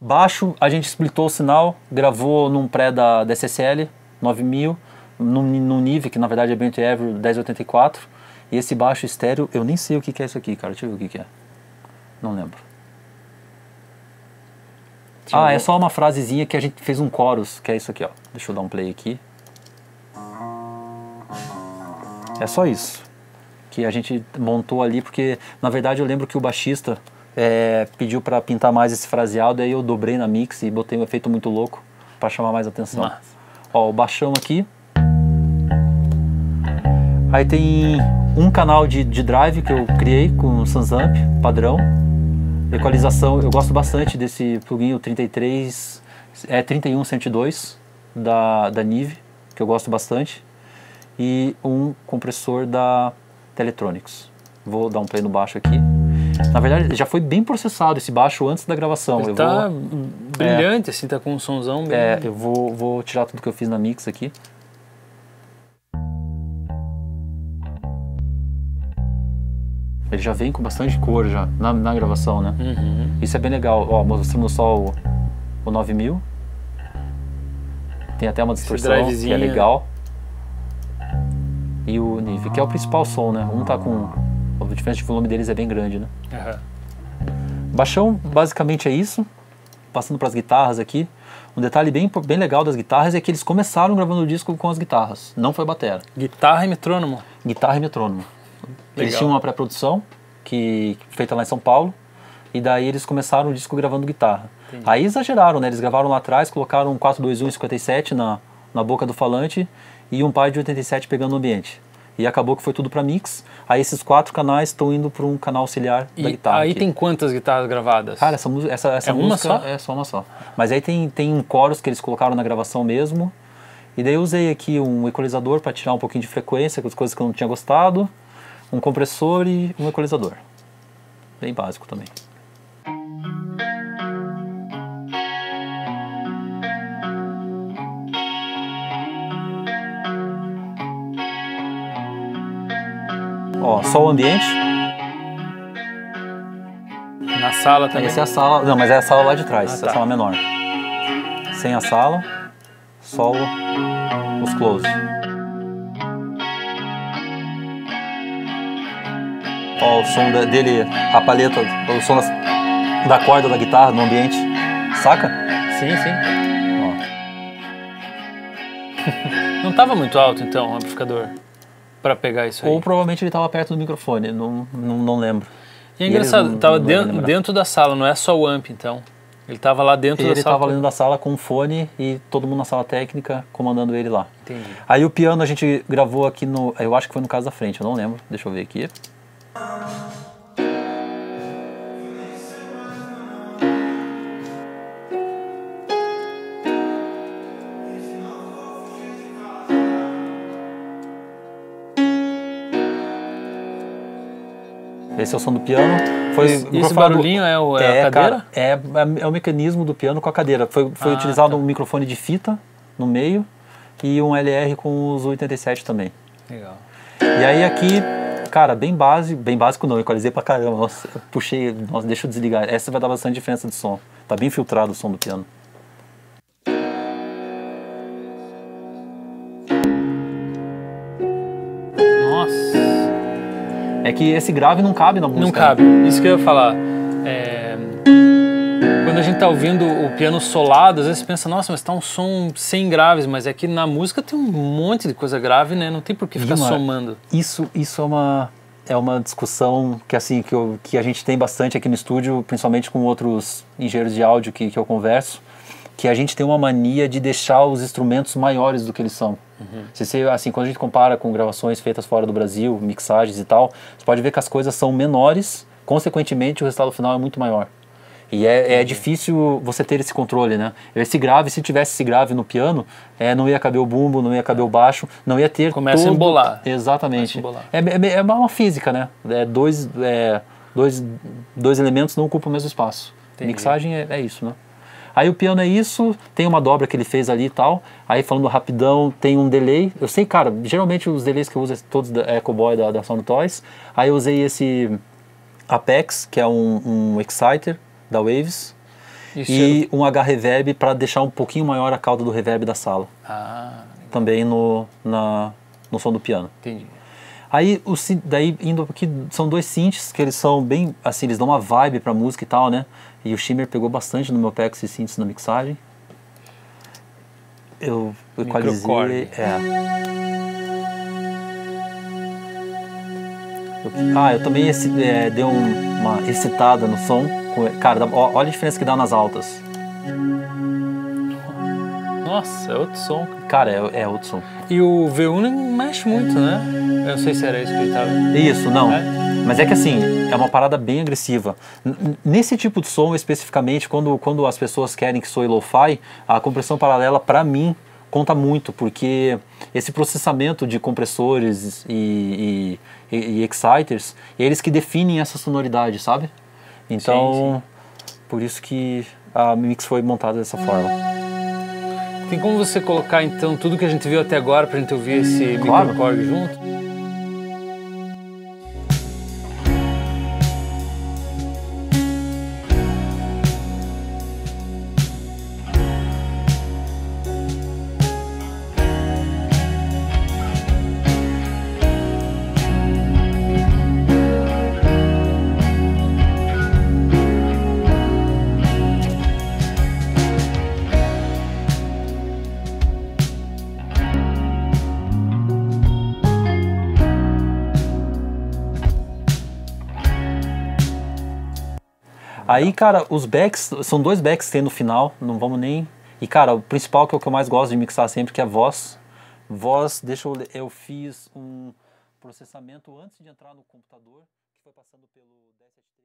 Baixo, a gente splitou o sinal, gravou num pré da, SSL 9000, no, no Nive, que na verdade é Brent Ever 1084. E esse baixo estéreo, eu nem sei o que, que é isso aqui, cara. Deixa eu ver o que, que é. Não lembro. Ah, é só uma frasezinha que a gente fez um chorus, que é isso aqui, ó. Deixa eu dar um play aqui. É só isso. Que a gente montou ali, porque na verdade eu lembro que o baixista é, pediu pra pintar mais esse fraseado, aí eu dobrei na mix e botei um efeito muito louco pra chamar mais atenção. Massa. Ó, o baixão aqui. Aí tem um canal de, de drive que eu criei com o Sansamp, padrão. Equalização, eu gosto bastante desse plugin, o 33, é 31102 da, da Nive, que eu gosto bastante. E um compressor da Teletronics. Vou dar um play no baixo aqui. Na verdade, já foi bem processado esse baixo antes da gravação. Ele eu tá vou, brilhante, assim, tá com um somzão bem... é, eu vou, vou tirar tudo que eu fiz na mix aqui. Ele já vem com bastante cor já na, na gravação, né? Uhum. Isso é bem legal. Ó, mostrando só o, o 9000. Tem até uma distorção, que é legal. E o Nive, que é o principal som, né? Um tá com... A diferença de volume deles é bem grande, né? Aham. Baixão, basicamente é isso. Passando para as guitarras aqui. Um detalhe bem, bem legal das guitarras é que eles começaram gravando o disco com as guitarras. Não foi batera. Guitarra e metrônomo. Guitarra e metrônomo. Eles Legal. tinham uma pré-produção que feita lá em São Paulo. E daí eles começaram o disco gravando guitarra. Aí exageraram, né? Eles gravaram lá atrás, colocaram um 421 57 na, na boca do falante e um pai de 87 pegando o ambiente. E acabou que foi tudo para mix. Aí esses quatro canais estão indo para um canal auxiliar da E guitarra. aí aqui. tem quantas guitarras gravadas? Cara, essa, música- essa, essa É uma música só? é só uma só. Mas aí tem, tem um chorus que eles colocaram na gravação mesmo. E daí eu usei aqui um equalizador para tirar um pouquinho de frequência, com as coisas que eu não tinha gostado. Um compressor e um equalizador. Bem básico também. Ó, só o ambiente. Na sala também? Essa é a sala. Não, mas é a sala lá de trás, Ah, tá. a sala menor. Sem a sala, só o- os close. Ó, o som dele, a palheta, o som da corda da guitarra no ambiente. Saca? Sim, sim. Ó. Não tava muito alto, então, o amplificador, pra pegar isso aí. Ou provavelmente ele estava perto do microfone, não, não, não lembro. E é E engraçado, não- tava não devem dentro, dentro da sala, não é só o amp, então. Ele tava lá dentro Ele da sala. estava dentro da sala com um fone e todo mundo na sala técnica comandando ele lá. Entendi. Aí o piano a gente gravou aqui no. Eu acho que foi no caso da frente, eu não lembro. Deixa eu ver aqui. Esse é o som do piano. Foi Esse, esse barulhinho é, o, é, a cadeira? cara, é, é o mecanismo do piano com a cadeira. Foi, foi Ah, utilizado tá. um microfone de fita no meio e um LR com os 87 também. Legal. E aí aqui, cara, bem básico, bem básico não, equalizei pra caramba. Nossa, eu puxei, nossa, deixa eu desligar. Essa vai dar bastante diferença de som. Tá bem filtrado o som do piano. É que esse grave não cabe na música. Não cabe. Isso que eu ia falar. É, Quando a gente tá ouvindo o piano solado, às vezes você pensa, nossa, mas tá um som sem graves, mas é que na música tem um monte de coisa grave, né? Não tem por que ficar somando. Isso, isso é uma é uma discussão que assim que, eu, que a gente tem bastante aqui no estúdio, principalmente com outros engenheiros de áudio que, que eu converso, que a gente tem uma mania de deixar os instrumentos maiores do que eles são. Se você, assim, quando a gente compara com gravações feitas fora do Brasil, mixagens e tal, você pode ver que as coisas são menores, consequentemente o resultado final é muito maior. E é, é difícil você ter esse controle, né? Esse grave, se tivesse esse grave no piano, é, não ia caber o bumbo, não ia caber o baixo, não ia ter Começa a todo- embolar. Exatamente. Começa a embolar. É, é, é uma física, né? É, dois, é, dois, dois elementos não ocupam o mesmo espaço. Entendi. Mixagem é, é isso, né? Aí o piano é isso, tem uma dobra que ele fez ali e tal. Aí falando rapidão, tem um delay. Eu sei, cara, geralmente os delays que eu uso é todos da Echo Boy da, da Sound Toys. Aí eu usei esse Apex, que é um, um exciter da Waves. e um H reverb para deixar um pouquinho maior a cauda do reverb da sala. Ah, Também no, na, no som do piano. entendi. Aí, o, daí indo aqui, são dois synths que eles são bem, assim, eles dão uma vibe pra música e tal, né? E o Shimmer pegou bastante no meu pé com esses na mixagem. Eu equalizei, é. Eu- ah, eu também esse, é, dei um- uma excitada no som. Cara, ó- olha a diferença que dá nas altas. Nossa, é outro som. Cara, é, é outro som. E o V1 não mexe muito, né? Eu não sei se era isso que ele tava. Isso, não. É? Mas é que assim, é uma parada bem agressiva. N- Nesse tipo de som, especificamente, quando, quando as pessoas querem que soe lo-fi, a compressão paralela, pra mim, conta muito, porque esse processamento de compressores e, e, e- e exciters, eles que definem essa sonoridade, sabe? Então, por isso que a mix foi montada dessa forma. Tem como você colocar então tudo que a gente viu até agora pra gente ouvir esse Claro. microcorg junto? Aí, cara, os backs, são dois backs que tem no final, não vamos nem. E, cara, o principal que é o que eu mais gosto de mixar sempre, que é voz. Voz, deixa eu. Eu fiz um processamento antes de entrar no computador, que foi passando pelo DST.